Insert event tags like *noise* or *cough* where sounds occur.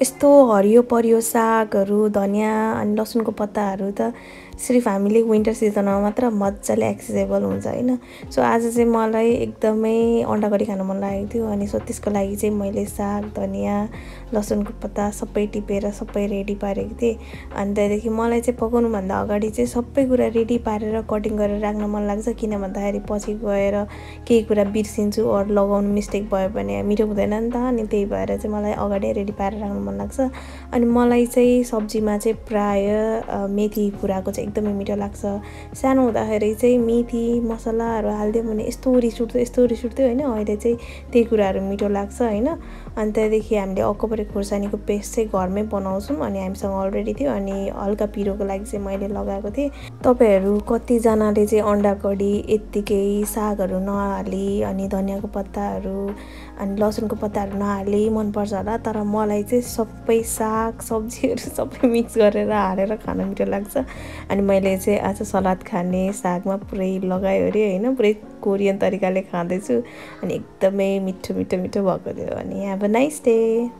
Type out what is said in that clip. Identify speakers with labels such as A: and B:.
A: यस्तो हरियो परियो सागहरू धनियाँ अनि लसुनको पत्ताहरू त सिर्फ हामीले विन्टर सिजनमा मात्र मजाले एक्सेसेबल हुन्छ होइन। सो आज चाहिँ मलाई एकदमै अन्डा करी खानु मन लागेको थियो अनि सो त्यसको लागि चाहिँ मैले साग धनियाँ लसुनको पत्ता सबै टिपेर सबै रेडी पारेको थिएँ। अनि त्यहाँदेखि मलाई चाहिँ पकाउनुभन्दा अगाडि चाहिँ सबै कुरा रेडी पारेर कटिङ गरेर राख्न मन लाग्छ किन भन्दाखेरि पछि गएर केही कुरा बिर्सिन्छु अरू लगाउनु मिस्टेक भयो भने मिठो हुँदैन नि त अनि त्यही भएर चाहिँ मलाई अगाडि रेडी पारेर राख्नु मन लाग्छ। अनि मलाई चाहिँ सब्जीमा चाहिँ प्रायः मेथी कुराको चाहिँ एकदमै मिठो लाग्छ। सानो हुँदाखेरि चाहिँ मेथी मसलाहरू हालिदियो भने यस्तो रिस उठ्थ्यो यस्तो रिस उठ्थ्यो होइन? अहिले चाहिँ त्यही कुराहरू मिठो लाग्छ होइन? अनि त्यहाँदेखि हामीले अक्कपरे खोर्सानीको पेस्ट चाहिँ घरमै बनाउँछौँ अनि हामीसँग अलरेडी थियो अनि हल्का पिरोको लागि चाहिँ मैले लगाएको थिएँ। तपाईँहरू कतिजनाले चाहिँ अन्डा कडी यत्तिकै सागहरू नहाली अनि धनियाँको पत्ताहरू अनि लसुनको पत्ताहरू नहाली मनपर्छ होला तर मलाई चाहिँ सबै साग सब्जीहरू *laughs* सबै मिक्स गरेर हालेर खान मिठो लाग्छ। अनि मैले चाहिँ आज सलाद खाने सागमा पुरै लगायो अरे होइन पुरै कोरियन तरिकाले खाँदैछु अनि एकदमै मिठो मिठो मिठो भएको थियो अनि a nice day.